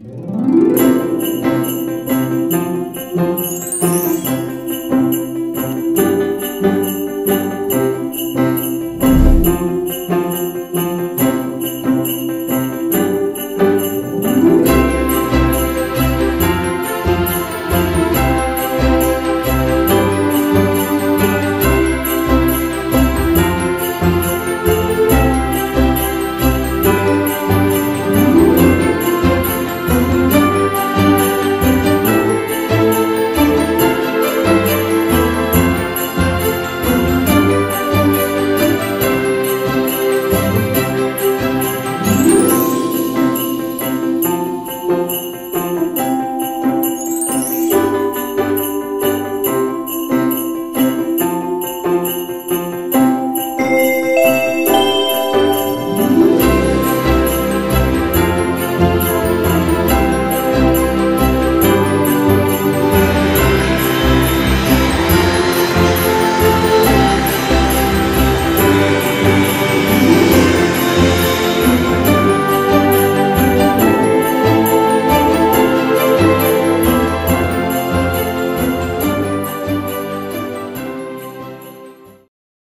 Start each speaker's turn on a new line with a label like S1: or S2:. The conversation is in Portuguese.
S1: Música